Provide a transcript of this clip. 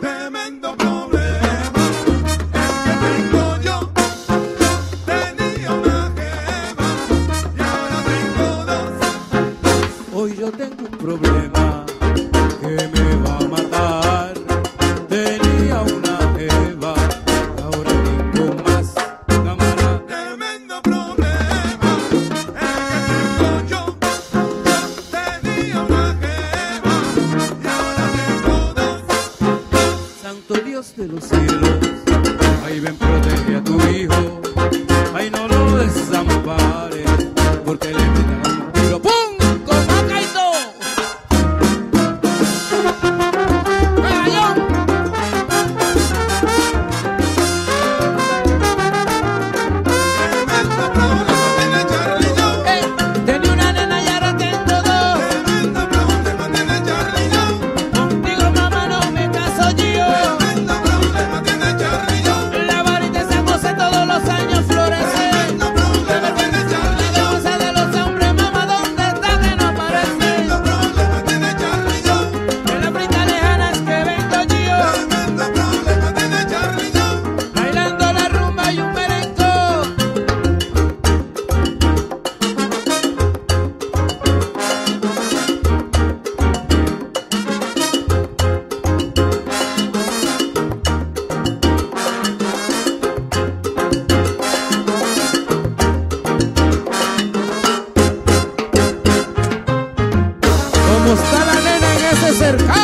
Tremendo problema, el que tengo yo, yo tenía una jema y ahora tengo dos, hoy yo tengo un problema. Dios de los cielos. ahí ven, protege a tu hijo. Ay, no lo desampares, porque le cerca.